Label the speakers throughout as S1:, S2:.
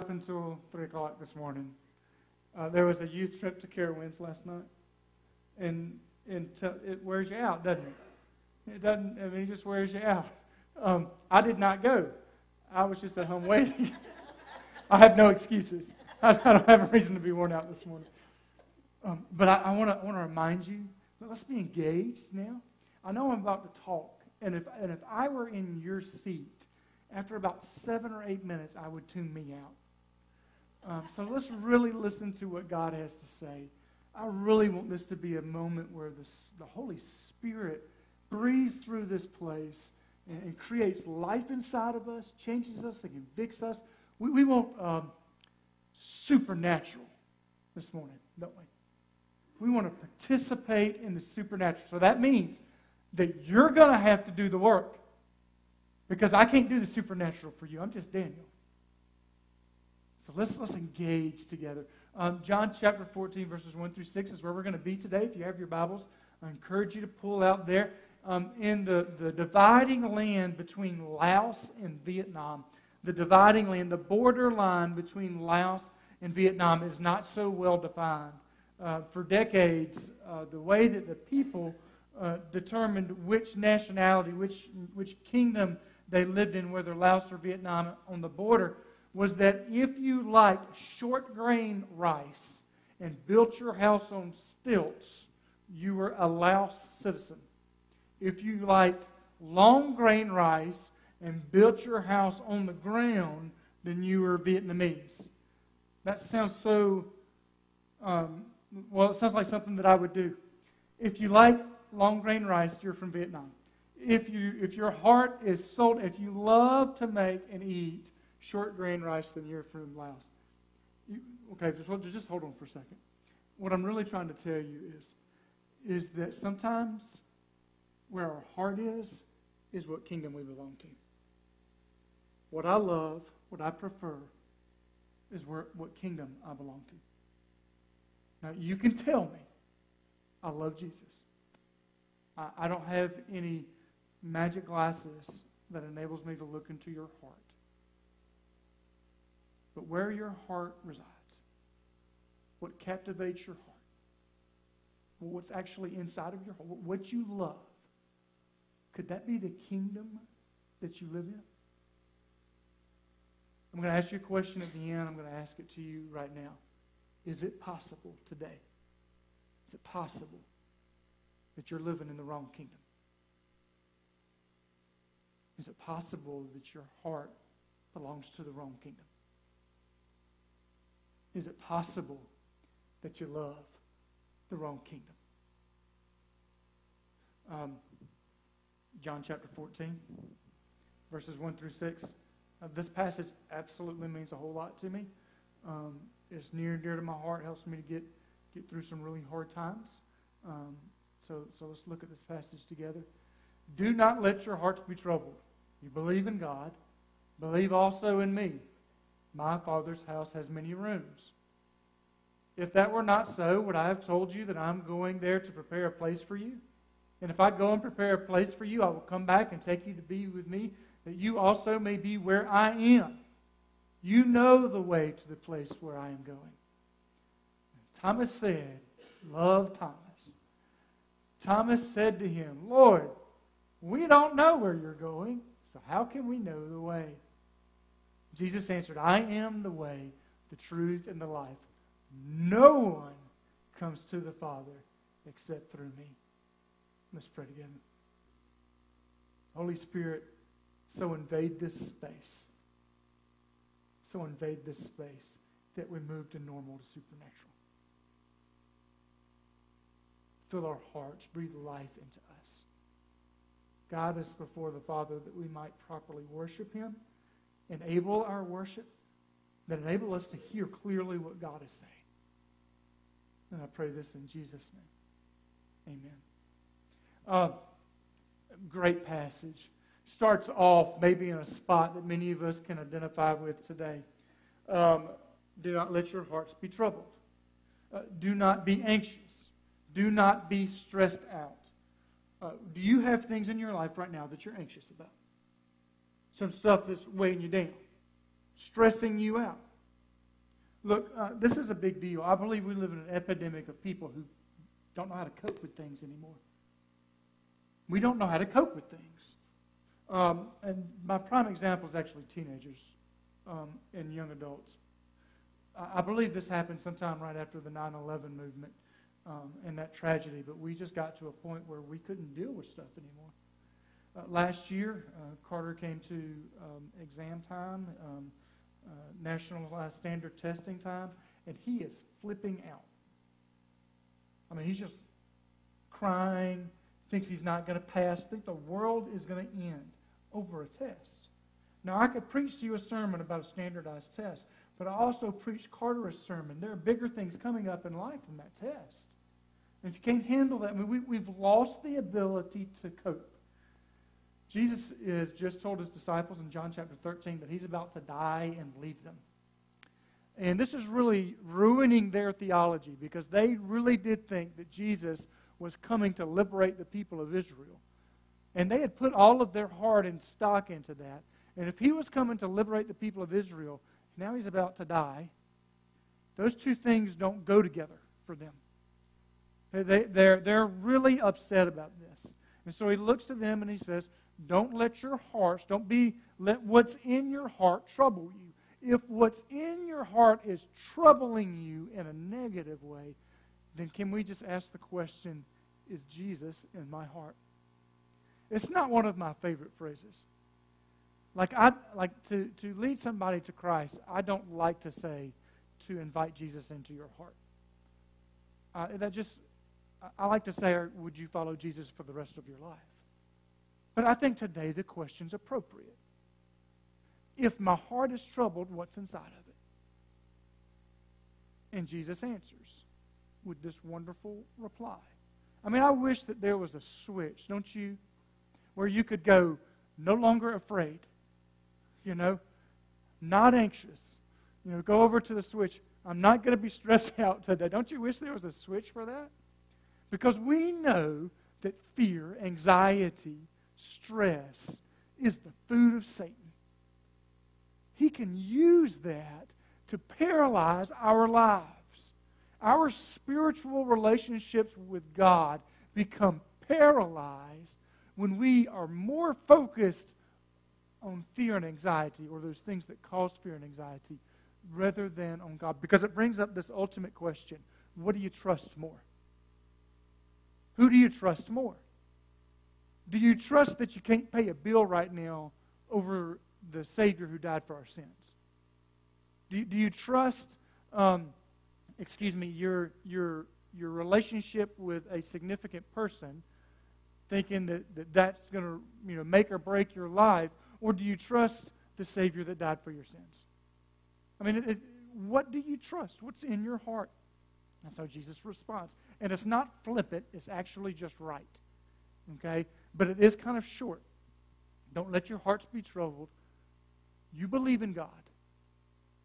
S1: up until 3 o'clock this morning. Uh, there was a youth trip to Carowinds last night. And, and t- it wears you out, doesn't it? It doesn't, I mean, it just wears you out. Um, I did not go. I was just at home waiting. I have no excuses. I, I, don't have a reason to be worn out this morning. Um, but I, I want to remind you, let's be engaged now. I know I'm about to talk, and if, and if I were in your seat, after about seven or eight minutes, I would tune me out. Um, so let's really listen to what God has to say. I really want this to be a moment where the, the Holy Spirit breathes through this place and, and, creates life inside of us, changes us, and convicts us. We, we want um, supernatural this morning, don't we? We want to participate in the supernatural. So that means that you're going to have to do the work. Because I can't do the supernatural for you. I'm just Daniel. So let's, let's engage together. Um, John chapter 14, verses 1 through 6 is where we're going to be today. If you have your Bibles, I encourage you to pull out there. Um, in the, the dividing land between Laos and Vietnam, the dividing land, the border line between Laos and Vietnam is not so well defined. Uh, for decades, uh, the way that the people uh, determined which nationality, which, which kingdom they lived in, whether Laos or Vietnam on the border, was that if you liked short grain rice and built your house on stilts, you were a Laos citizen. If you liked long grain rice and built your house on the ground, then you were Vietnamese. That sounds so, um, well, it sounds like something that I would do. If you like long grain rice, you're from Vietnam if, you, if your heart is sold, if you love to make and eat short grain rice, than you're from Laos. You, okay, just, just hold on for a second. What I'm really trying to tell you is, is that sometimes where our heart is, is what kingdom we belong to. What I love, what I prefer, is where, what kingdom I belong to. Now, you can tell me I love Jesus. I, I don't have any magic glasses that enables me to look into your heart. But where your heart resides, what captivates your heart, what's actually inside of your heart, what you love, could that be the kingdom that you live in? I'm going to ask you a question at the end. I'm going to ask it to you right now. Is it possible today? Is it possible that you're living in the wrong kingdom? Is it possible that your heart belongs to the wrong kingdom? Is it possible that you love the wrong kingdom? Um, John chapter 14, verses 1 through 6. Uh, this passage absolutely means a whole lot to me. Um, it's near and dear to my heart, helps me to get, get through some really hard times. Um, so, so let's look at this passage together. Do not let your hearts be troubled. You believe in God, believe also in me. My Father's house has many rooms. If that were not so, would I have told you that I'm going there to prepare a place for you? And if I go and prepare a place for you, I will come back and take you to be with me, that you also may be where I am. You know the way to the place where I am going. Thomas said, Love Thomas. Thomas said to him, Lord, we don't know where you're going. So, how can we know the way? Jesus answered, I am the way, the truth, and the life. No one comes to the Father except through me. Let's pray together. Holy Spirit, so invade this space. So invade this space that we move to normal to supernatural. Fill our hearts, breathe life into us. Guide us before the Father that we might properly worship Him. Enable our worship, that enable us to hear clearly what God is saying. And I pray this in Jesus' name. Amen. Uh, great passage. Starts off maybe in a spot that many of us can identify with today. Um, do not let your hearts be troubled. Uh, do not be anxious. Do not be stressed out. Uh, do you have things in your life right now that you're anxious about? Some stuff that's weighing you down, stressing you out. Look, uh, this is a big deal. I believe we live in an epidemic of people who don't know how to cope with things anymore. We don't know how to cope with things. Um, and my prime example is actually teenagers um, and young adults. I, I, believe this happened sometime right after the 9 11 movement um, and that tragedy, but we just got to a point where we couldn't deal with stuff anymore. Uh, last year, uh, Carter came to um, exam time, um, uh, national standard testing time, and he is flipping out. I mean, he's just crying, thinks he's not going to pass, think the world is going to end over a test. Now, I could preach to you a sermon about a standardized test, but I also preached Carter a sermon. There are bigger things coming up in life than that test. And if you can't handle that, I mean, we, we've lost the ability to cope. Jesus has just told his disciples in John chapter 13 that he's about to die and leave them. And this is really ruining their theology because they really did think that Jesus was coming to liberate the people of Israel. And they had put all of their heart and stock into that. And if he was coming to liberate the people of Israel, now he's about to die. Those two things don't go together for them. They, they're, they're really upset about this. And so he looks to them and he says, don't let your hearts, don't be, let what's in your heart trouble you. If what's in your heart is troubling you in a negative way, then can we just ask the question, is Jesus in my heart? It's not one of my favorite phrases. Like I like to, to lead somebody to Christ, I don't like to say to invite Jesus into your heart. Uh, that just I like to say, would you follow Jesus for the rest of your life? But I think today the question's appropriate. If my heart is troubled, what's inside of it? And Jesus answers with this wonderful reply. I mean, I wish that there was a switch, don't you? Where you could go, no longer afraid, you know, not anxious. You know, go over to the switch. I'm not going to be stressed out today. Don't you wish there was a switch for that? Because we know that fear, anxiety, stress is the food of Satan. He can use that to paralyze our lives. Our spiritual relationships with God become paralyzed when we are more focused on fear and anxiety or those things that cause fear and anxiety rather than on God. Because it brings up this ultimate question what do you trust more? Who do you trust more? Do you trust that you can't pay a bill right now over the Savior who died for our sins? Do you, do you trust, um, excuse me, your, your, your relationship with a significant person, thinking that, that that's going to you know, make or break your life? Or do you trust the Savior that died for your sins? I mean, it, it, what do you trust? What's in your heart? And so Jesus responds. And it's not flippant, it's actually just right. Okay? But it is kind of short. Don't let your hearts be troubled. You believe in God.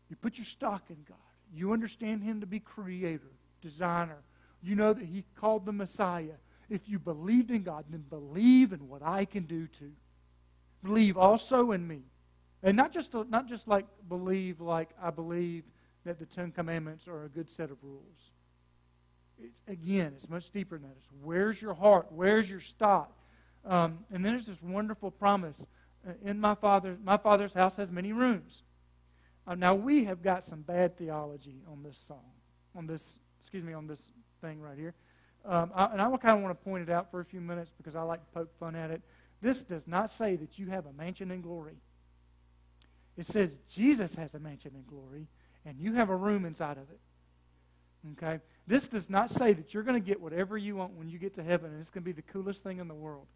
S1: You put your stock in God. You understand Him to be creator, designer. You know that He called the Messiah. If you believed in God, then believe in what I can do too. Believe also in me. And not just, not just like believe like I believe that the Ten Commandments are a good set of rules. It's, again, it's much deeper than that. It's where's your heart? Where's your stock? Um, and then there's this wonderful promise. Uh, in my father, my father's house has many rooms. Uh, now we have got some bad theology on this song, on this, excuse me, on this thing right here. Um, I, and I kind of want to point it out for a few minutes because I like to poke fun at it. This does not say that you have a mansion in glory. It says Jesus has a mansion in glory, and you have a room inside of it. Okay? This does not say that you're going to get whatever you want when you get to heaven, and it's going to be the coolest thing in the world.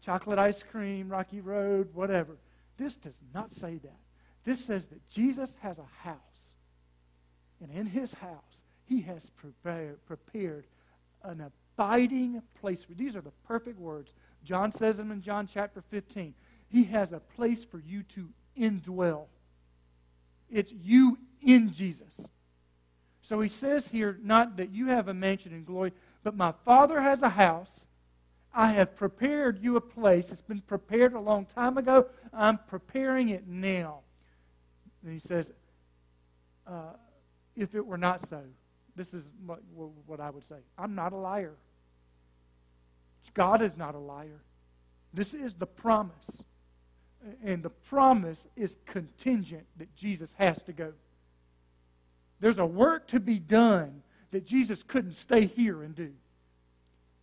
S1: Chocolate ice cream, Rocky Road, whatever. This does not say that. This says that Jesus has a house. And in his house, he has prepared, prepared an abiding place for These are the perfect words. John says them in John chapter 15. He has a place for you to indwell. It's you in Jesus. So he says here, not that you have a mansion in glory, but my Father has a house. I have prepared you a place. It's been prepared a long time ago. I'm preparing it now. And he says, uh, if it were not so, this is what, what I would say I'm not a liar. God is not a liar. This is the promise. And the promise is contingent that Jesus has to go. There's a work to be done that Jesus couldn't stay here and do.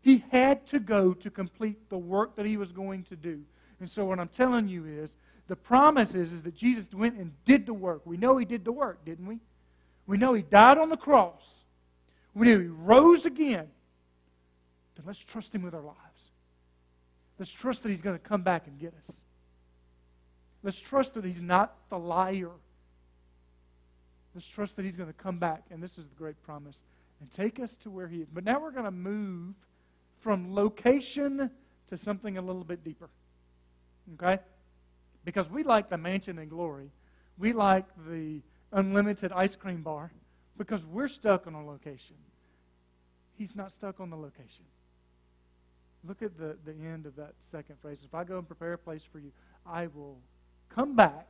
S1: He had to go to complete the work that he was going to do. And so, what I'm telling you is the promise is, is that Jesus went and did the work. We know he did the work, didn't we? We know he died on the cross. We know he rose again. Then let's trust him with our lives. Let's trust that he's going to come back and get us. Let's trust that he's not the liar. Let's trust that he's going to come back, and this is the great promise, and take us to where he is. But now we're going to move from location to something a little bit deeper. Okay? Because we like the mansion and glory. We like the unlimited ice cream bar because we're stuck on a location. He's not stuck on the location. Look at the, the end of that second phrase. If I go and prepare a place for you, I will come back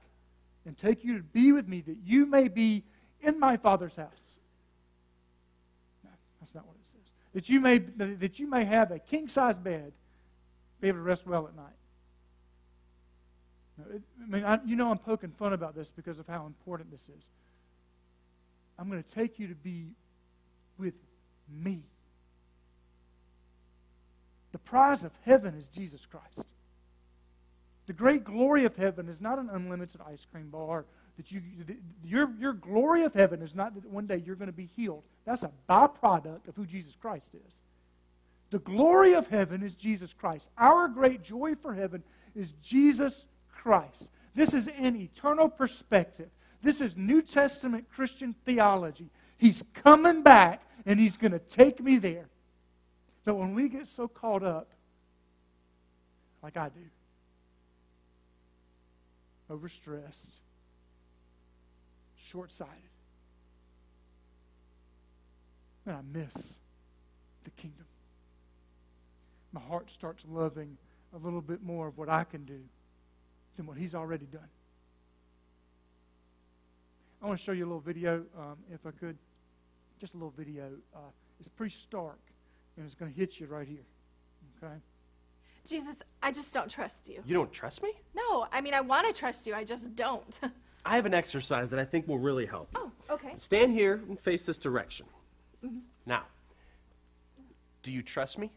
S1: and take you to be with me that you may be in my Father's house. No, that's not what it says. That you may, that you may have a king size bed, be able to rest well at night. I mean, I, you know I'm poking fun about this because of how important this is. I'm going to take you to be with me. The prize of heaven is Jesus Christ. The great glory of heaven is not an unlimited ice cream bar. That you, your, your glory of heaven is not that one day you're going to be healed. That's a byproduct of who Jesus Christ is. The glory of heaven is Jesus Christ. Our great joy for heaven is Jesus Christ. This is an eternal perspective. This is New Testament Christian theology. He's coming back and he's going to take me there. But when we get so caught up, like I do, overstressed, short sighted, then I miss the kingdom. My heart starts loving a little bit more of what I can do than what He's already done. I want to show you a little video, um, if I could. Just a little video. Uh, it's pretty stark, and it's going to hit you right here. Okay?
S2: Jesus, I just don't trust you.
S3: You don't trust me?
S2: No, I mean, I want to trust you, I just don't.
S3: I have an exercise that I think will really help you.
S2: oh, okay.
S3: Stand here and face this direction. Now, do you trust me?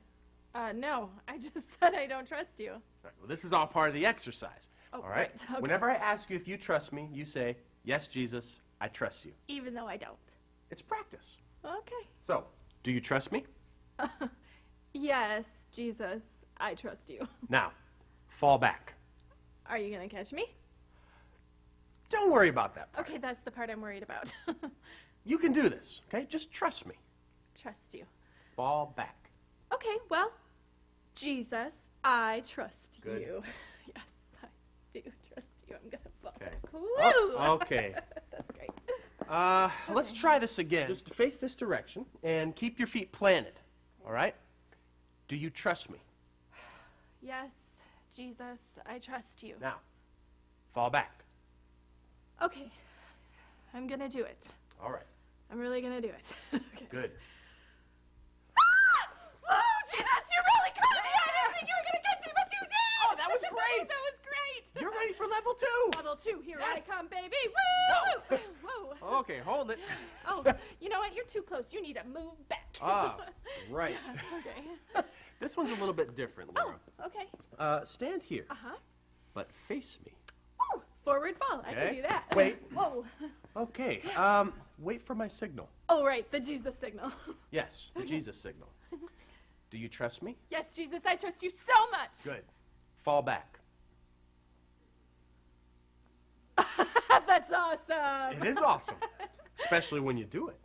S2: Uh, no, I just said I don't trust you.
S3: All right, well, this is all part of the exercise.
S2: Oh,
S3: all right?
S2: right, okay.
S3: Whenever I ask you if you trust me, you say, Yes, Jesus, I trust you.
S2: Even though I don't.
S3: It's practice.
S2: Okay.
S3: So, do you trust me?
S2: Yes, Jesus, I trust you.
S3: Now, fall back.
S2: Are you going to catch me?
S3: Don't worry about that. part.
S2: Okay, that's the part I'm worried about.
S3: You can do this, okay? Just trust me.
S2: trust you.
S3: Fall back.
S2: Okay, well, Jesus, I trust
S3: Good.
S2: you. Yes, I do trust you. I'm going to fall
S3: Okay.
S2: back. Woo!
S3: Oh, okay.
S2: That's great.
S3: Uh, let's try this again. Just face this direction and keep your feet planted. All right? Do you trust me?
S2: Yes, Jesus, I trust you.
S3: Now, fall back.
S2: Okay, I'm going to do it.
S3: All right.
S2: I'm really going to do it. okay.
S3: Good.
S2: Oh, Jesus, you really caught me! I didn't think you were gonna catch me, but you did!
S3: Oh, that was great!
S2: that was great!
S3: You're ready for level two.
S2: Level two, here
S3: Yes.
S2: I come, baby! Woo! Whoa!
S3: Okay, hold it.
S2: Oh, you know what? You're too close. You need to move back.
S3: Ah, right.
S2: okay.
S3: This one's a little bit different,
S2: Oh, okay.
S3: Uh, stand here,
S2: Uh huh.
S3: but face me.
S2: Forward fall. I
S3: Okay.
S2: can do that.
S3: Wait.
S2: Whoa.
S3: Okay. Um, wait for my signal.
S2: Oh, right, the Jesus signal.
S3: Yes, the Jesus signal. Do you trust me?
S2: yes, Jesus, I trust you so much.
S3: Good. Fall back.
S2: That's awesome.
S3: It is awesome, especially when you do it.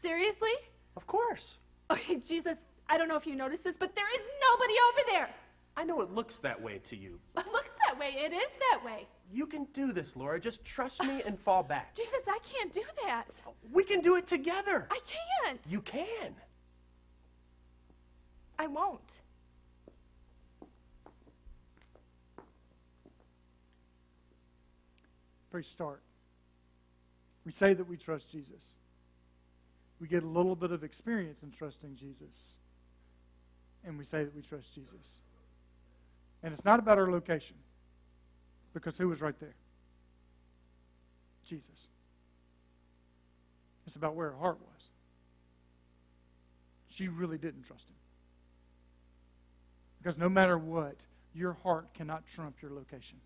S2: Seriously?
S3: Of course.
S2: Okay, Jesus, I don't know if you noticed this, but there is nobody over there.
S3: I know it looks that way to you.
S2: It looks that way. It is that way.
S3: You can do this, Laura. Just trust me and fall back.
S2: Jesus, I can't do that.
S3: We can do it together.
S2: I can't.
S3: You can.
S2: I won't.
S1: Very start. We say that we trust Jesus. We get a little bit of experience in trusting Jesus. And we say that we trust Jesus. And it's not about our location, because who was right there? Jesus. It's about where her heart was. She really didn't trust him. Because no matter what, your heart cannot trump your location.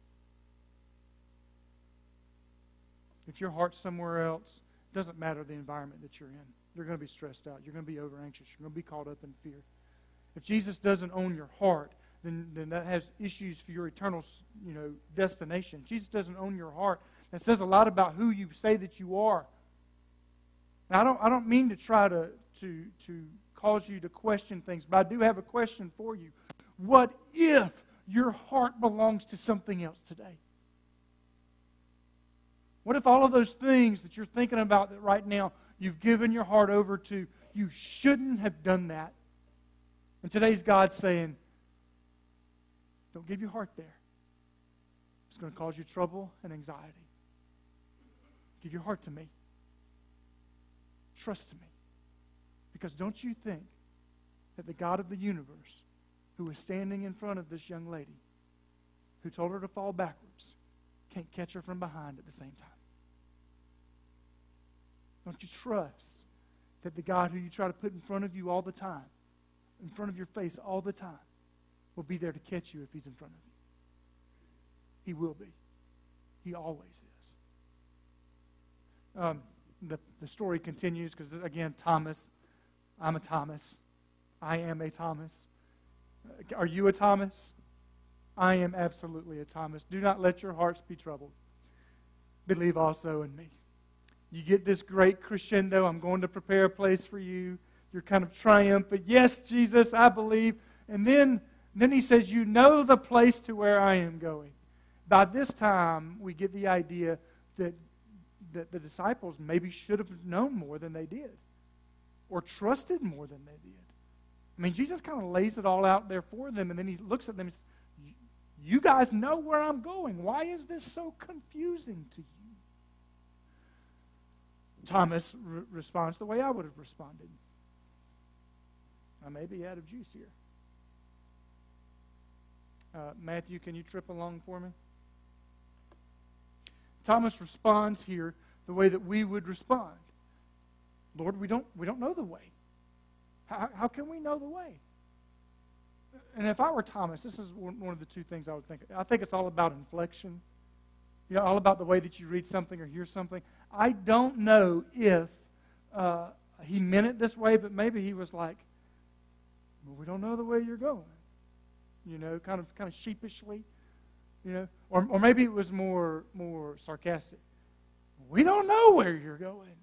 S1: If your heart's somewhere else, it doesn't matter the environment that you're in. You're going to be stressed out. You're going to be over anxious. You're going to be caught up in fear. If Jesus doesn't own your heart, then, then that has issues for your eternal you know, destination. Jesus doesn't own your heart. That says a lot about who you say that you are. Now, I don't, I don't mean to try to, to, to cause you to question things, but I do have a question for you. What if your heart belongs to something else today? What if all of those things that you're thinking about that right now you've given your heart over to, you shouldn't have done that? And today's God saying, don't give your heart there. It's going to cause you trouble and anxiety. Give your heart to me. Trust me. Because don't you think that the God of the universe, who was standing in front of this young lady, who told her to fall backwards, can't catch her from behind at the same time? Don't you trust that the God who you try to put in front of you all the time, in front of your face all the time, will be there to catch you if he's in front of you? He will be. He always is. Um, the, the story continues because, again, Thomas, I'm a Thomas. I am a Thomas. Are you a Thomas? I am absolutely a Thomas. Do not let your hearts be troubled. Believe also in me. You get this great crescendo. I'm going to prepare a place for you. You're kind of triumphant. Yes, Jesus, I believe. And then, then he says, You know the place to where I am going. By this time, we get the idea that that the disciples maybe should have known more than they did or trusted more than they did. I mean, Jesus kind of lays it all out there for them, and then he looks at them and says, You guys know where I'm going. Why is this so confusing to you? Thomas re- responds the way I would have responded. I may be out of juice here. Uh, Matthew, can you trip along for me? Thomas responds here the way that we would respond. Lord, we don't, we don't know the way. How, how can we know the way? And if I were Thomas, this is one, of the two things I would think. I think it's all about inflection. You know, all about the way that you read something or hear something. I don't know if uh, he meant it this way, but maybe he was like, well, we don't know the way you're going. You know, kind of kind of sheepishly. You know, or, or maybe it was more more sarcastic. We don't know where you're going.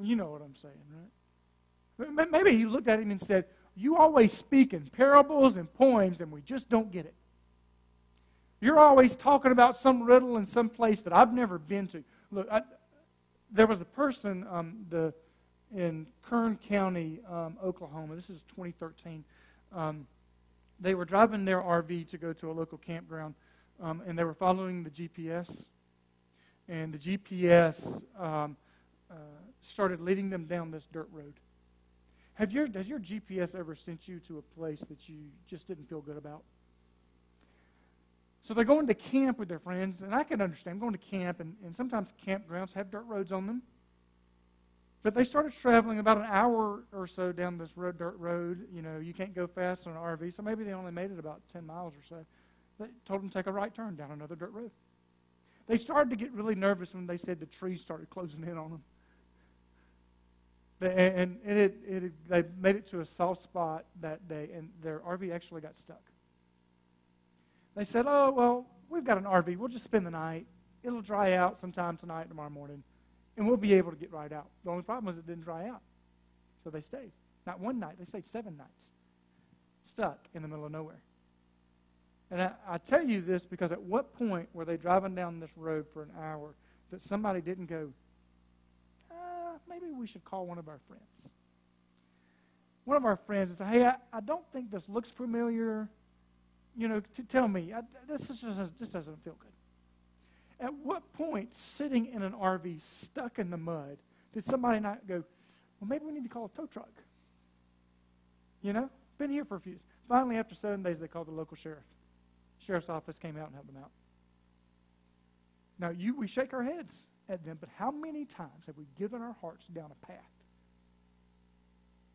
S1: You know what I'm saying, right? Maybe he looked at him and said, You always speak in parables and poems, and we just don't get it. You're always talking about some riddle in some place that I've never been to. Look, I, there was a person um, the, in Kern County, um, Oklahoma. This is 2013. Um, they were driving their RV to go to a local campground, um, and they were following the GPS. And the GPS um, uh, started leading them down this dirt road. Have your, has your GPS ever sent you to a place that you just didn't feel good about? So they're going to camp with their friends, and I can understand going to camp, and, and sometimes campgrounds have dirt roads on them. But they started traveling about an hour or so down this road, dirt road. You know, you can't go fast on an RV, so maybe they only made it about 10 miles or so. They told them to take a right turn down another dirt road. They started to get really nervous when they said the trees started closing in on them. They, and it, it, they made it to a soft spot that day, and their RV actually got stuck. They said, Oh, well, we've got an RV. We'll just spend the night. It'll dry out sometime tonight, tomorrow morning and we'll be able to get right out. The only problem was it didn't dry out. So they stayed. Not one night, they stayed seven nights, stuck in the middle of nowhere. And I, I, tell you this because at what point were they driving down this road for an hour that somebody didn't go, uh, maybe we should call one of our friends? One of our friends and say, hey, I, I don't think this looks familiar. You know, tell me, I, this, just, this doesn't feel good. At what point, sitting in an RV stuck in the mud, did somebody not go, well, maybe we need to call a tow truck? You know? Been here for a few years. Finally, after seven days, they called the local sheriff. Sheriff's office came out and helped them out. Now, you, we shake our heads at them, but how many times have we given our hearts down a path?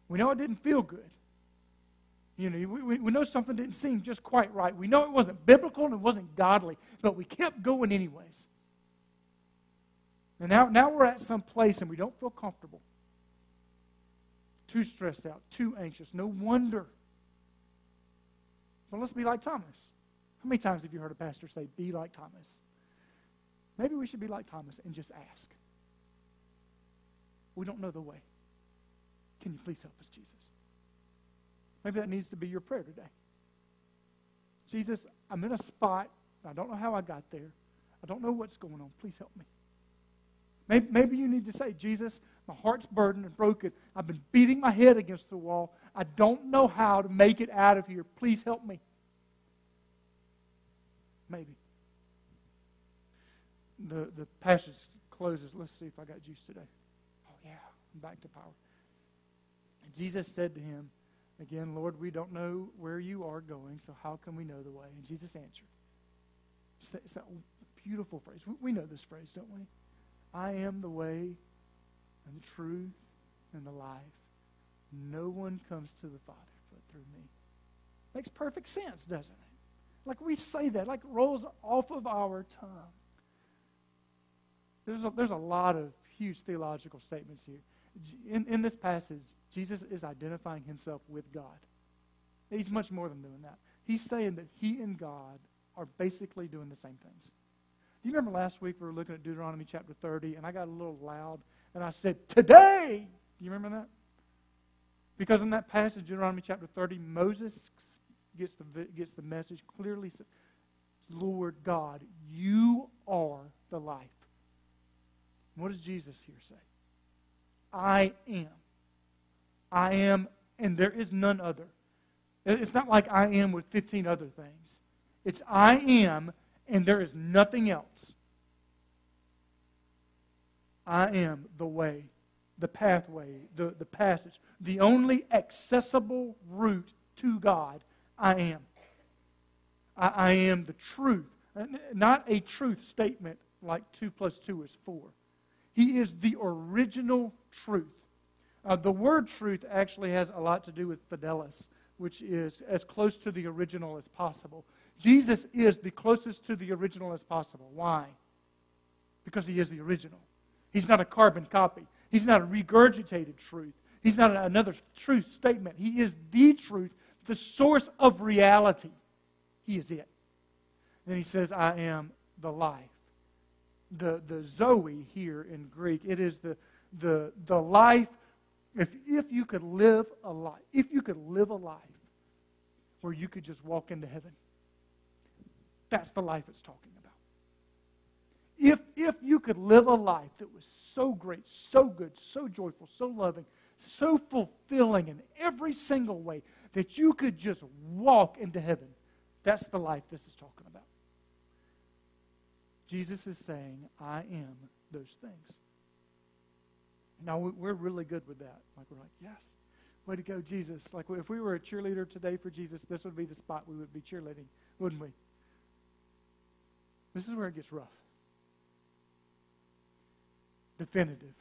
S1: We know it didn't feel good. You know, we, we know something didn't seem just quite right. We know it wasn't biblical and it wasn't godly, but we kept going anyways. And now, now we're at some place and we don't feel comfortable. Too stressed out, too anxious. No wonder. But let's be like Thomas. How many times have you heard a pastor say, be like Thomas? Maybe we should be like Thomas and just ask. We don't know the way. Can you please help us, Jesus? Maybe that needs to be your prayer today. Jesus, I'm in a spot. I don't know how I got there. I don't know what's going on. Please help me. Maybe, maybe you need to say, Jesus, my heart's burdened and broken. I've been beating my head against the wall. I don't know how to make it out of here. Please help me. Maybe. The, the passage closes. Let's see if I got juice today. Oh, yeah. I'm back to power. And Jesus said to him, Again, Lord, we don't know where you are going, so how can we know the way? And Jesus answered. It's that, it's that beautiful phrase. We, we know this phrase, don't we? I am the way and the truth and the life. No one comes to the Father but through me. Makes perfect sense, doesn't it? Like we say that, like rolls off of our tongue. There's a, there's a lot of huge theological statements here. In, in this passage, Jesus is identifying himself with God. He's much more than doing that. He's saying that he and God are basically doing the same things. Do you remember last week we were looking at Deuteronomy chapter 30, and I got a little loud, and I said, Today! Do you remember that? Because in that passage, Deuteronomy chapter 30, Moses gets the, gets the message clearly says, Lord God, you are the life. What does Jesus here say? I am. I am, and there is none other. It's not like I am with 15 other things. It's I am, and there is nothing else. I am the way, the pathway, the, the passage, the only accessible route to God. I am. I, I am the truth. Not a truth statement like 2 plus 2 is 4. He is the original truth. Uh, the word truth actually has a lot to do with fidelis, which is as close to the original as possible. Jesus is the closest to the original as possible. Why? Because he is the original. He's not a carbon copy, he's not a regurgitated truth, he's not another truth statement. He is the truth, the source of reality. He is it. And he says, I am the life the, the Zoe here in Greek. It is the, the, the life, if, if you could live a life, if you could live a life where you could just walk into heaven, that's the life it's talking about. If, if you could live a life that was so great, so good, so joyful, so loving, so fulfilling in every single way that you could just walk into heaven, that's the life this is talking about. Jesus is saying, I am those things. Now, we're really good with that. Like, we're like, yes, way to go, Jesus. Like, if we were a cheerleader today for Jesus, this would be the spot we would be cheerleading, wouldn't we? This is where it gets rough. Definitive,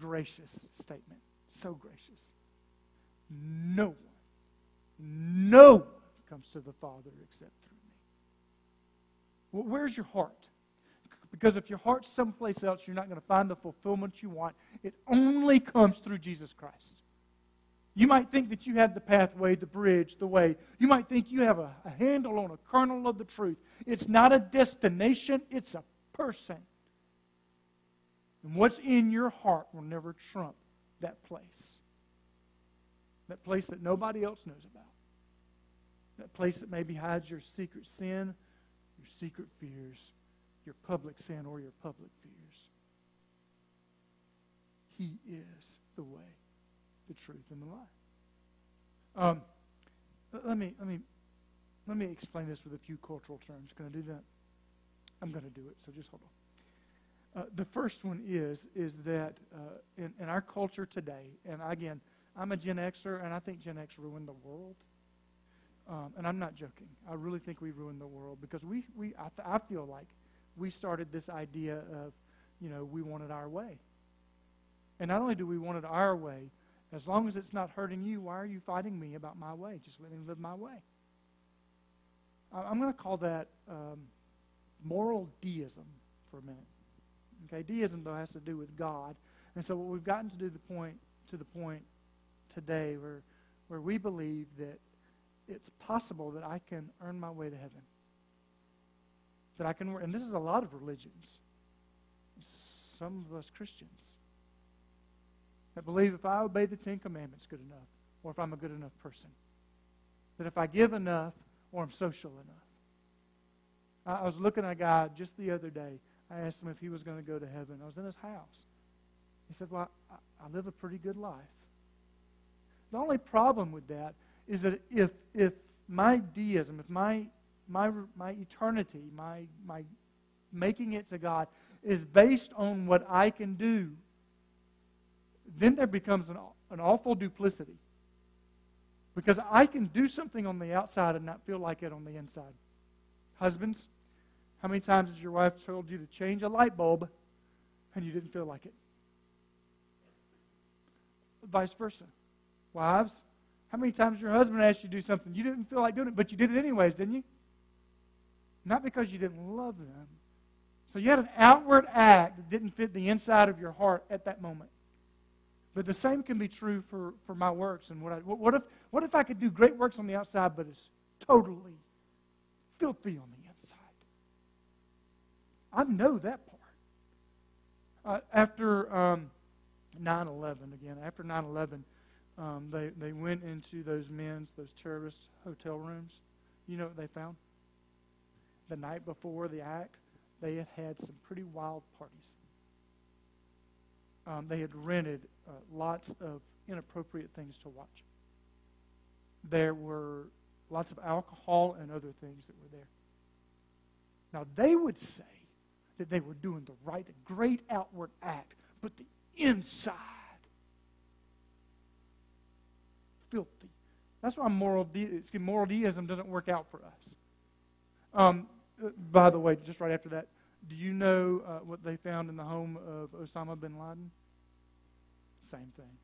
S1: gracious statement. So gracious. No one, no one comes to the Father except through me. Well, where's your heart? Because if your heart's someplace else, you're not going to find the fulfillment you want. It only comes through Jesus Christ. You might think that you have the pathway, the bridge, the way. You might think you have a, a handle on a kernel of the truth. It's not a destination, it's a person. And what's in your heart will never trump that place. That place that nobody else knows about. That place that maybe hides your secret sin, your secret fears, your public sin or your public fears. He is the way, the truth, and the life. Um, let me let me let me explain this with a few cultural terms. Can I do that? I'm going to do it, so just hold on. Uh, the first one is is that uh, in, in our culture today, and again, I'm a Gen Xer, and I think Gen X ruined the world. Um, and I'm not joking. I really think we ruined the world because we, we I, I feel like we started this idea of, you know, we want it our way. And not only do we want it our way, as long as it's not hurting you, why are you fighting me about my way? Just let me live my way. I'm going to call that um, moral deism for a minute. Okay, deism though has to do with God, and so what we've gotten to do the point to the point today where where we believe that it's possible that I can earn my way to heaven. That I can, and this is a lot of religions, some of us Christians, that believe if I obey the Ten Commandments good enough, or if I'm a good enough person, that if I give enough, or I'm social enough. I, I was looking at a guy just the other day. I asked him if he was going to go to heaven. I was in his house. He said, Well, I, I live a pretty good life. The only problem with that is that if, if my deism, if my, my, my eternity, my, my making it to God is based on what I can do, then there becomes an, an awful duplicity. Because I can do something on the outside and not feel like it on the inside. Husbands, how many times has your wife told you to change a light bulb and you didn't feel like it? Vice versa. Wives, how many times your husband asked you to do something you didn't feel like doing it, but you did it anyways, didn't you? Not because you didn't love them. So you had an outward act that didn't fit the inside of your heart at that moment. But the same can be true for, for my works. And what, I, what, if, what if I could do great works on the outside, but it's totally filthy on the inside? I know that part. Uh, after um, 9 11, again, after 9 11, um, they, they went into those men's, those terrorist hotel rooms. You know what they found? The night before the act, they had had some pretty wild parties. Um, they had rented uh, lots of inappropriate things to watch. There were lots of alcohol and other things that were there. Now, they would say that they were doing the right, the great outward act, but the inside filthy. That's why moral, de- moral deism doesn't work out for us. Um, uh, by the way, just right after that, do you know uh, what they found in the home of Osama bin Laden? Same thing.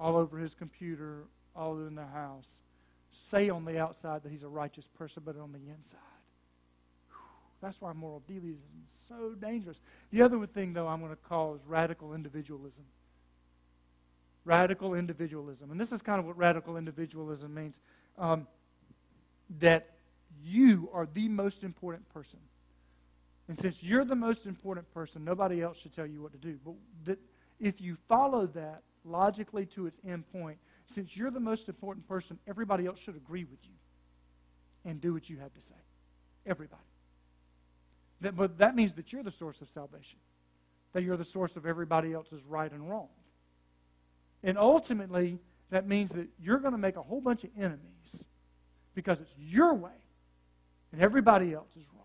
S1: All over his computer, all in their house. Say on the outside that he's a righteous person, but on the inside. That's why moral deism is so dangerous. The other thing, though, I'm going to call is radical individualism. Radical individualism. And this is kind of what radical individualism means um, that you are the most important person. And since you're the most important person, nobody else should tell you what to do. But if you follow that logically to its end point, since you're the most important person, everybody else should agree with you and do what you have to say. Everybody. That, but that means that you're the source of salvation, that you're the source of everybody else's right and wrong. And ultimately, that means that you're going to make a whole bunch of enemies because it's your way and everybody else is wrong.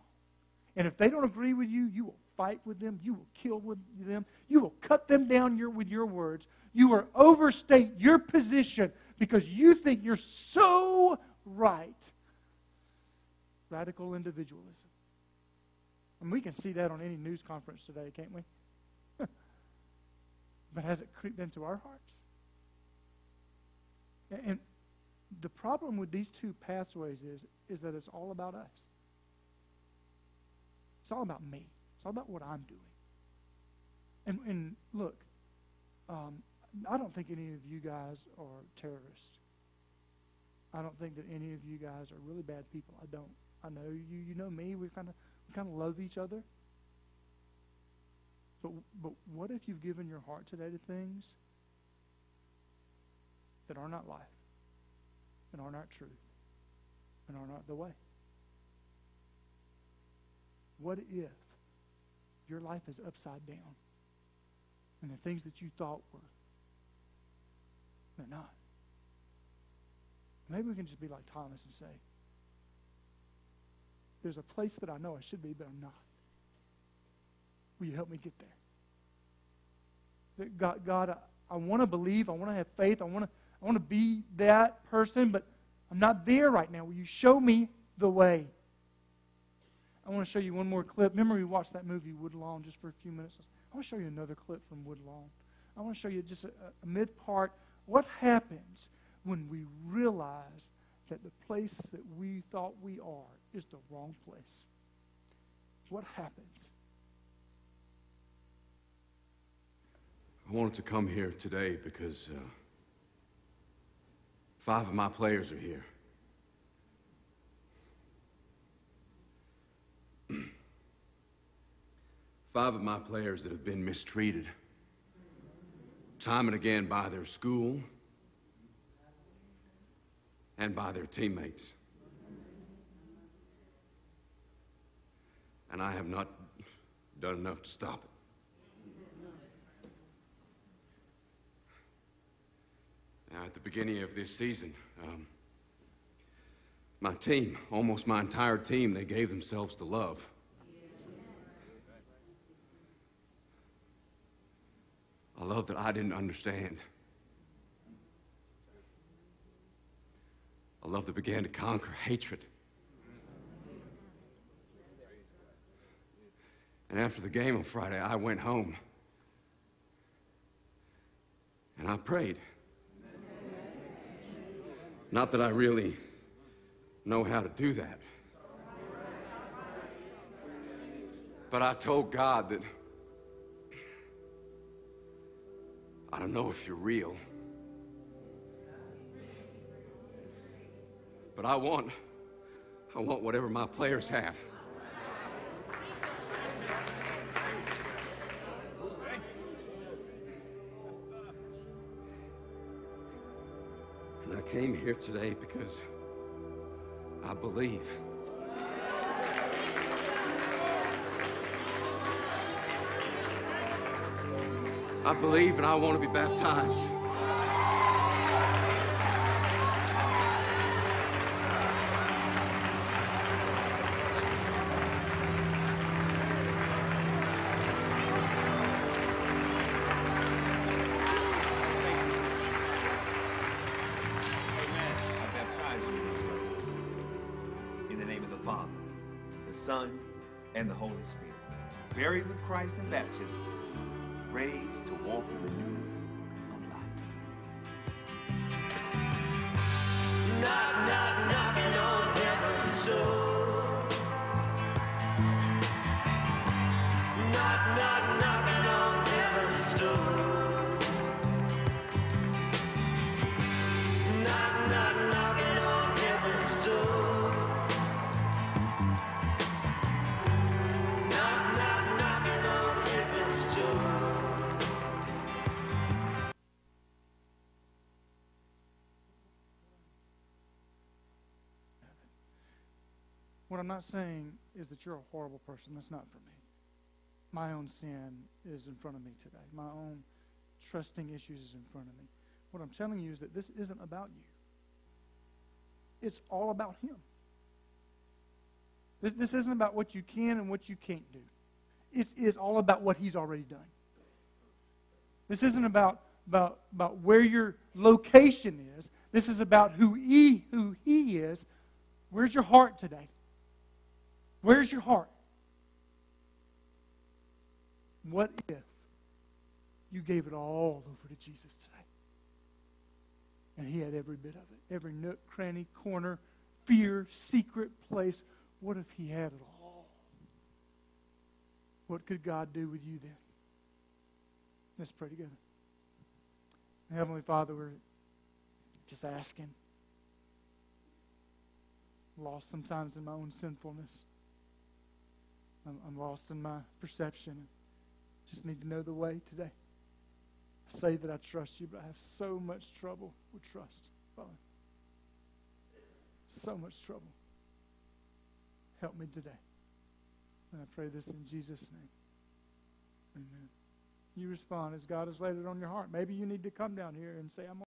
S1: And if they don't agree with you, you will fight with them, you will kill with them, you will cut them down your, with your words. You will overstate your position because you think you're so right. Radical individualism. And we can see that on any news conference today, can't we? but has it creeped into our hearts? And the problem with these two pathways is, is that it's all about us. It's all about me. It's all about what I'm doing. And, and look, um, I don't think any of you guys are terrorists. I don't think that any of you guys are really bad people. I don't. I know you. You know me. We kind of we kind of love each other. But but what if you've given your heart today to things that are not life, and are not truth, and are not the way? What if your life is upside down, and the things that you thought were, they're not? Maybe we can just be like Thomas and say, there's a place that I know I should be, but I'm not. Will you help me get there? God, God I, I want to believe. I want to have faith. I want to, I want to be that person, but I'm not there right now. Will you show me the way? I want to show you one more clip. Remember, we watched that movie Woodlawn just for a few minutes. I want to show you another clip from Woodlawn. I want to show you just a, a mid part. What happens when we realize that the place that we thought we are is the wrong place? What happens?
S4: I wanted to come here today because uh, five of my players are here. five of my players that have been mistreated time and again by their school and by their teammates. And I have not done enough to stop it. Now, at the beginning of this season, um, my team, almost my entire team, they gave themselves to love. A love that I didn't understand. A love that began to conquer hatred. And after the game on Friday, I went home and I prayed. Not that I really know how to do that. But I told God that I don't know if you're real. But I want I want whatever my players have. Came here today because I believe. I believe and I want to be baptized.
S5: Name of the Father, the Son, and the Holy Spirit. Buried with Christ in baptism, raised to walk in the newness of life.
S1: What I'm not saying is that you're a horrible person. That's not for me. My own sin is in front of me today. My own trusting issues is in front of me. What I'm telling you is that this isn't about you. It's all about Him. This, this isn't about what you can and what you can't do. It is all about what He's already done. This isn't about, about, about where your location is. This is about who he, who he is. Where's your heart today? Where's your heart? What if you gave it all over to Jesus today? And he had every bit of it, every nook, cranny, corner, fear, secret place. What if he had it all? What could God do with you then? Let's pray together. Heavenly Father, we're just asking. Lost sometimes in my own sinfulness. I'm, I'm lost in my perception. Just need to know the way today. I say that I trust you, but I have so much trouble with trust, Father. So much trouble. Help me today. And I pray this in Jesus' name. Amen. You respond as God has laid it on your heart. Maybe you need to come down here and say, I'm